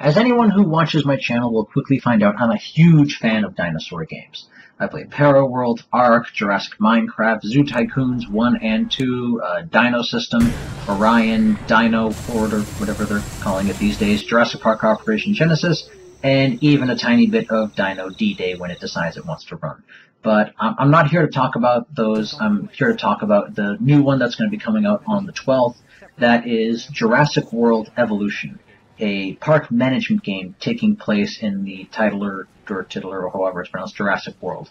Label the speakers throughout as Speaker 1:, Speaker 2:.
Speaker 1: As anyone who watches my channel will quickly find out, I'm a huge fan of dinosaur games. I played Paraworld, Ark, Jurassic Minecraft, Zoo Tycoons 1 and 2, uh, Dino System, Orion, Dino Horde, or whatever they're calling it these days, Jurassic Park Operation Genesis, and even a tiny bit of Dino D-Day when it decides it wants to run. But I'm not here to talk about those. I'm here to talk about the new one that's going to be coming out on the 12th. That is Jurassic World Evolution a park management game taking place in the titler or titler or however it's pronounced Jurassic World.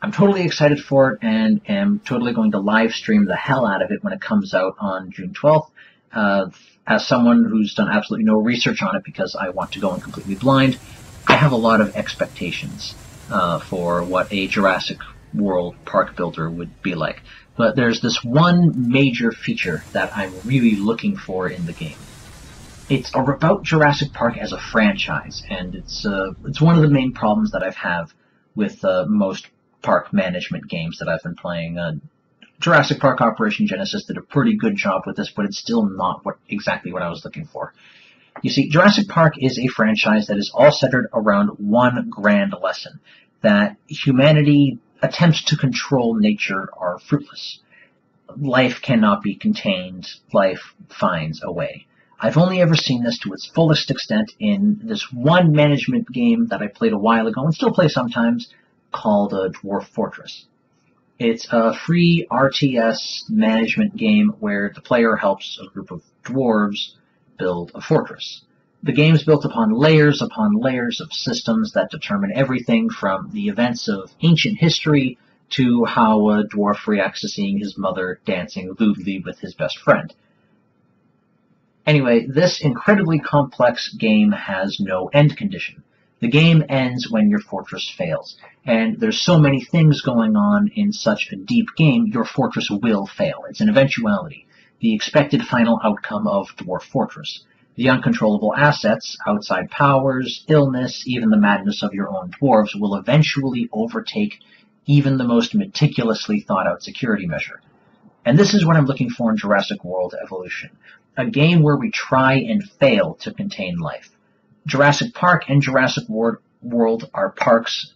Speaker 1: I'm totally excited for it and am totally going to live stream the hell out of it when it comes out on June 12th. Uh, as someone who's done absolutely no research on it because I want to go in completely blind, I have a lot of expectations uh, for what a Jurassic World park builder would be like. But there's this one major feature that I'm really looking for in the game it's about Jurassic Park as a franchise, and it's uh, it's one of the main problems that I've have with uh, most park management games that I've been playing. Uh, Jurassic Park Operation Genesis did a pretty good job with this, but it's still not what exactly what I was looking for. You see, Jurassic Park is a franchise that is all centered around one grand lesson that humanity attempts to control nature are fruitless. Life cannot be contained, life finds a way. I've only ever seen this to its fullest extent in this one management game that I played a while ago and still play sometimes called uh, Dwarf Fortress. It's a free RTS management game where the player helps a group of dwarves build a fortress. The game is built upon layers upon layers of systems that determine everything from the events of ancient history to how a dwarf reacts to seeing his mother dancing lewdly with his best friend. Anyway, this incredibly complex game has no end condition. The game ends when your fortress fails. And there's so many things going on in such a deep game, your fortress will fail. It's an eventuality. The expected final outcome of Dwarf Fortress. The uncontrollable assets, outside powers, illness, even the madness of your own dwarves will eventually overtake even the most meticulously thought out security measure. And this is what I'm looking for in Jurassic World Evolution a game where we try and fail to contain life. Jurassic Park and Jurassic World are parks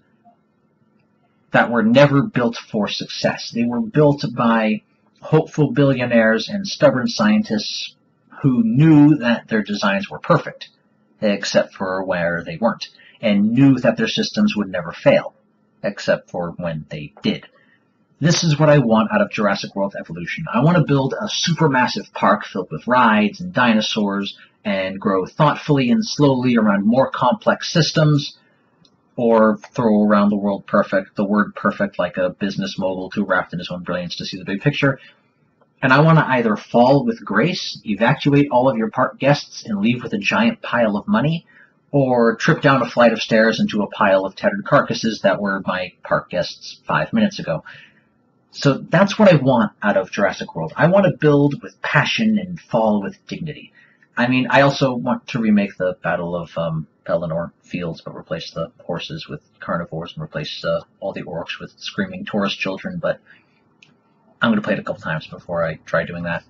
Speaker 1: that were never built for success. They were built by hopeful billionaires and stubborn scientists who knew that their designs were perfect, except for where they weren't, and knew that their systems would never fail, except for when they did. This is what I want out of Jurassic World Evolution. I want to build a supermassive park filled with rides and dinosaurs and grow thoughtfully and slowly around more complex systems or throw around the world perfect, the word perfect like a business mogul too wrapped in his own brilliance to see the big picture. And I want to either fall with grace, evacuate all of your park guests and leave with a giant pile of money, or trip down a flight of stairs into a pile of tattered carcasses that were my park guests five minutes ago. So that's what I want out of Jurassic World. I want to build with passion and fall with dignity. I mean, I also want to remake the Battle of um, Pelennor Fields, but replace the horses with carnivores and replace uh, all the orcs with screaming tourist children. But I'm going to play it a couple times before I try doing that.